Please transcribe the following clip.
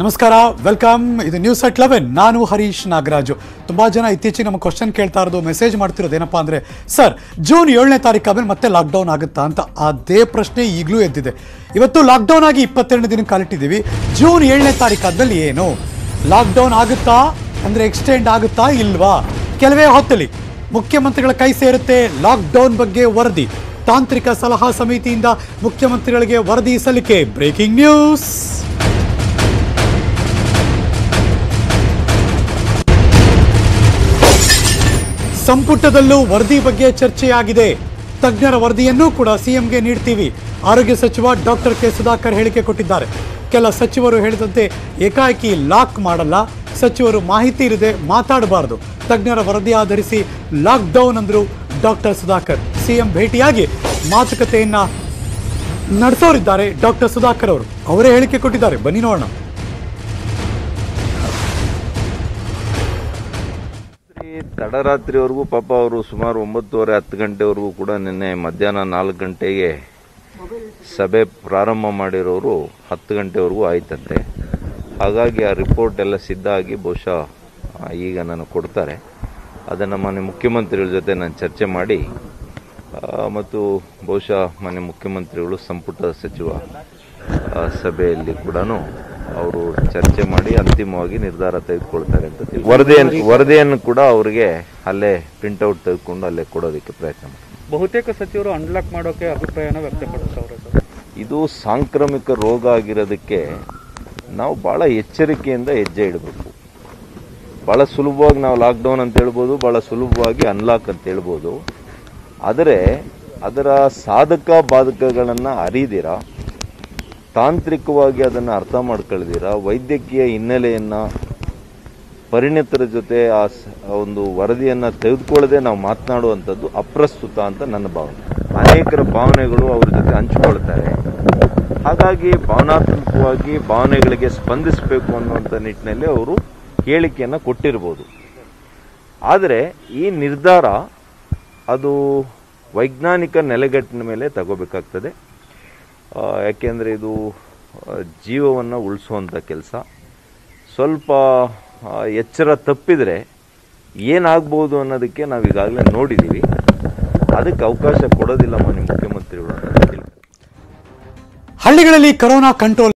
ನಮಸ್ಕಾರ ವೆಲ್ಕಮ್ ಇದು news at eleven ನಾನು ಹರೀಶ್ ನಾಗರಾಜು. ತುಂಬ ಜನ ಇತ್ತೀಚೆಗೆ ನಮ್ಮ ಕ್ವಶನ್ ಕೇಳ್ತಾ ಇರೋದು ಮೆಸೇಜ್ ಮಾಡ್ತಿರೋದು ಏನಪ್ಪಾ ಅಂದರೆ ಸರ್ ಜೂನ್ ಏಳನೇ ತಾರೀಕು ಆಮೇಲೆ ಮತ್ತೆ ಲಾಕ್ಡೌನ್ ಆಗುತ್ತಾ? ಅಂತ ಅದೇ ಪ್ರಶ್ನೆ ಈಗಲೂ ಎದ್ದಿದೆ. ಇವತ್ತು ಲಾಕ್ಡೌನ್ ಆಗಿ ಇಪ್ಪತ್ತೆರಡು ದಿನ ಕಾಲಿಟ್ಟಿದ್ದೀವಿ. ಜೂನ್ ಏಳನೇ ತಾರೀಕು ಆದಮೇಲೆ ಏನು? ಲಾಕ್ಡೌನ್ ಆಗುತ್ತಾ? ಅಂದರೆ ಎಕ್ಸ್ಟೆಂಡ್ ಆಗುತ್ತಾ ಇಲ್ವಾ? ಕೆಲವೇ ಹೊತ್ತಲ್ಲಿ ಮುಖ್ಯಮಂತ್ರಿಗಳ ಕೈ ಸೇರುತ್ತೆ ಲಾಕ್ಡೌನ್ ಬಗ್ಗೆ ವರದಿ. ತಾಂತ್ರಿಕ ಸಲಹಾ ಸಮಿತಿಯಿಂದ ಮುಖ್ಯಮಂತ್ರಿಗಳಿಗೆ ವರದಿ ಸಲ್ಲಿಕೆ. ಬ್ರೇಕಿಂಗ್ ನ್ಯೂಸ್ ಸಂಪುಟದಲ್ಲೂ ವರದಿ ಬಗ್ಗೆ ಚರ್ಚೆಯಾಗಿದೆ. ತಜ್ಞರ ವರದಿಯನ್ನು ಕೂಡ ಸಿಎಂಗೆ ನೀಡ್ತೀವಿ. ಆರೋಗ್ಯ ಸಚಿವ ಡಾಕ್ಟರ್ ಕೆ ಸುಧಾಕರ್ ಹೇಳಿಕೆ ಕೊಟ್ಟಿದ್ದಾರೆ. ಕೆಲ ಸಚಿವರು ಹೇಳಿದಂತೆ ಏಕಾಏಕಿ ಲಾಕ್ ಮಾಡಲ್ಲ. ಸಚಿವರು ಮಾಹಿತಿ ಇರದೆ ಮಾತಾಡಬಾರದು. ತಜ್ಞರ ವರದಿ ಆಧರಿಸಿ ಲಾಕ್ಡೌನ್ ಅಂದರು ಡಾಕ್ಟರ್ ಸುಧಾಕರ್. ಸಿಎಂ ಭೇಟಿಯಾಗಿ ಮಾತುಕತೆಯನ್ನು ನಡೆಸೋರಿದ್ದಾರೆ ಡಾಕ್ಟರ್ ಸುಧಾಕರ್ ಅವರು. ಅವರೇ ಹೇಳಿಕೆ ಕೊಟ್ಟಿದ್ದಾರೆ. ಬನ್ನಿ ನೋಡೋಣ. ತಡರಾತ್ರಿವರೆಗೂ ಪಾಪ ಅವರು ಸುಮಾರು ಒಂಬತ್ತುವರೆ ಹತ್ತು ಗಂಟೆವರೆಗೂ ಕೂಡ ನಿನ್ನೆ ಮಧ್ಯಾಹ್ನ ನಾಲ್ಕು ಗಂಟೆಗೆ ಸಭೆ ಪ್ರಾರಂಭ ಮಾಡಿರೋರು ಹತ್ತು ಗಂಟೆವರೆಗೂ ಆಯ್ತಂತೆ. ಹಾಗಾಗಿ ಆ ರಿಪೋರ್ಟ್ ಎಲ್ಲ ಸಿದ್ಧ ಆಗಿ ಬಹುಶಃ ಈಗ ನಾನು ಕೊಡ್ತಾರೆ. ಅದನ್ನು ಮಾನ್ಯ ಮುಖ್ಯಮಂತ್ರಿಗಳ ಜೊತೆ ನಾನು ಚರ್ಚೆ ಮಾಡಿ ಮತ್ತು ಬಹುಶಃ ಮಾನ್ಯ ಮುಖ್ಯಮಂತ್ರಿಗಳು ಸಂಪುಟ ಸಚಿವ ಸಭೆಯಲ್ಲಿ ಕೂಡ ಅವರು ಚರ್ಚೆ ಮಾಡಿ ಅಂತಿಮವಾಗಿ ನಿರ್ಧಾರ ತೆಗೆದುಕೊಳ್ತಾರೆ ಅಂತ ವರದಿಯನ್ನು ವರದಿಯನ್ನು ಕೂಡ ಅವರಿಗೆ ಅಲ್ಲೇ ಪ್ರಿಂಟ್ಔಟ್ ತೆಗೆದುಕೊಂಡು ಅಲ್ಲೇ ಕೊಡೋದಕ್ಕೆ ಪ್ರಯತ್ನ ಮಾಡ್ತಾರೆ. ಬಹುತೇಕ ಸಚಿವರು ಅನ್ಲಾಕ್ ಮಾಡೋಕೆ ಅಭಿಪ್ರಾಯನ ವ್ಯಕ್ತಪಡಿಸ್ತಾರೆ ಇದು ಸಾಂಕ್ರಾಮಿಕ ರೋಗ ಆಗಿರೋದಕ್ಕೆ ನಾವು ಭಾಳ ಎಚ್ಚರಿಕೆಯಿಂದ ಹೆಜ್ಜೆ ಇಡಬೇಕು. ಭಾಳ ಸುಲಭವಾಗಿ ನಾವು ಲಾಕ್ಡೌನ್ ಅಂತ ಹೇಳ್ಬೋದು ಭಾಳ ಸುಲಭವಾಗಿ ಅನ್ಲಾಕ್ ಅಂತ ಹೇಳ್ಬೋದು. ಆದರೆ ಅದರ ಸಾಧಕ ಬಾಧಕಗಳನ್ನು ಅರಿದಿರ? ತಾಂತ್ರಿಕವಾಗಿ ಅದನ್ನು ಅರ್ಥ ಮಾಡ್ಕೊಳ್ದಿರ? ವೈದ್ಯಕೀಯ ಹಿನ್ನೆಲೆಯನ್ನು, ಪರಿಣಿತರ ಜೊತೆ ಆ ಒಂದು ವರದಿಯನ್ನು ತೆಗೆದುಕೊಳ್ಳದೆ ನಾವು ಮಾತನಾಡುವಂಥದ್ದು ಅಪ್ರಸ್ತುತ ಅಂತ ನನ್ನ ಭಾವನೆ. ಅನೇಕರ ಭಾವನೆಗಳು ಅವ್ರ ಜೊತೆ ಹಂಚಿಕೊಳ್ತಾರೆ. ಹಾಗಾಗಿ ಭಾವನಾತ್ಮಕವಾಗಿ ಭಾವನೆಗಳಿಗೆ ಸ್ಪಂದಿಸಬೇಕು ಅನ್ನುವಂಥ ನಿಟ್ಟಿನಲ್ಲಿ ಅವರು ಹೇಳಿಕೆಯನ್ನು ಕೊಟ್ಟಿರ್ಬೋದು. ಆದರೆ ಈ ನಿರ್ಧಾರ ಅದು ವೈಜ್ಞಾನಿಕ ನೆಲೆಗಟ್ಟಿನ ಮೇಲೆ ತಗೋಬೇಕಾಗ್ತದೆ. ಯಾಕೆಂದರೆ ಇದು ಜೀವವನ್ನು ಉಳಿಸುವಂಥ ಕೆಲಸ. ಸ್ವಲ್ಪ ಎಚ್ಚರ ತಪ್ಪಿದರೆ ಏನಾಗ್ಬೋದು ಅನ್ನೋದಕ್ಕೆ ನಾವು ಈಗಾಗಲೇ ನೋಡಿದ್ದೀವಿ ಅದಕ್ಕೆ ಅವಕಾಶ ಕೊಡೋದಿಲ್ಲ ಮಾನ್ಯ ಮುಖ್ಯಮಂತ್ರಿಗಳು ಹಳ್ಳಿಗಳಲ್ಲಿ ಕರೋನಾ ಕಂಟ್ರೋಲ್